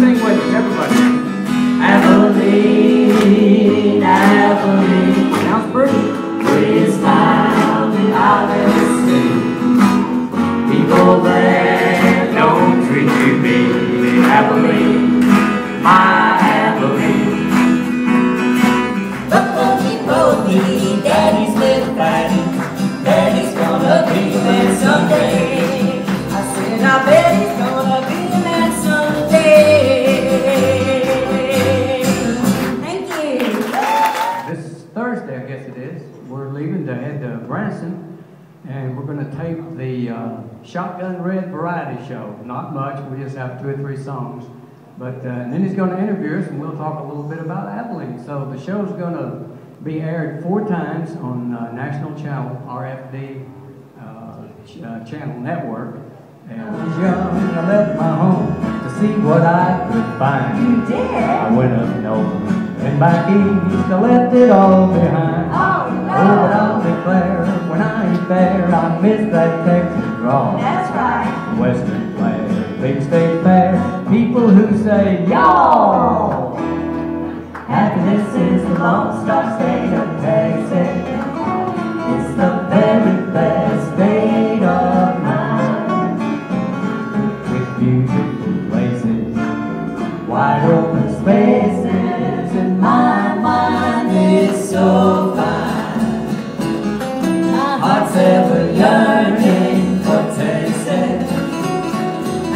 sing with us, everybody. Sounds pretty. prettiest town that I've ever seen. People there don't treat you baby. Abilene, my Thursday, I guess it is, we're leaving to head to Branson, and we're gonna tape the uh, Shotgun Red Variety Show. Not much, we just have two or three songs. But, uh, and then he's gonna interview us, and we'll talk a little bit about Abilene. So the show's gonna be aired four times on uh, National Channel, RFD uh, ch- uh, Channel Network. And I was young, I left my home to see what I could find. You did? I went up north and back east, I left it all behind. Oh, Oh, but. I'll declare, when I ain't there, I miss that Texas draw. That's right. Western flair, big state fair, people who say, y'all. Happiness is the Lone Star State of heart's ever yearning for Texas.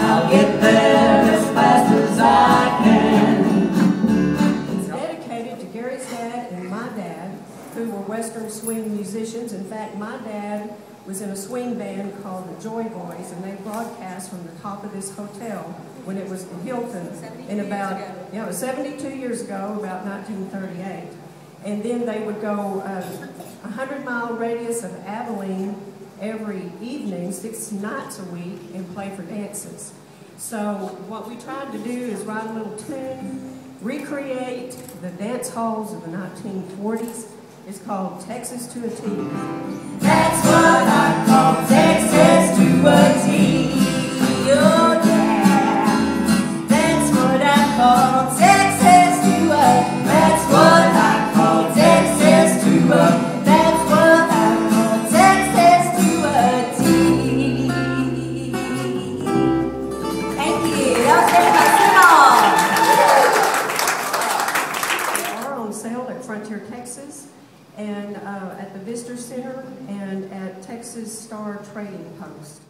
I'll get there as fast as I can. It's dedicated to Gary's dad and my dad, who were Western swing musicians. In fact, my dad was in a swing band called the Joy Boys, and they broadcast from the top of this hotel when it was in Hilton in about yeah, it was 72 years ago, about 1938. And then they would go uh, a hundred mile radius of Abilene every evening, six nights a week, and play for dances. So what we tried to do is write a little tune, recreate the dance halls of the 1940s. It's called Texas to a T. and uh, at the Visitor Center and at Texas Star Trading Post.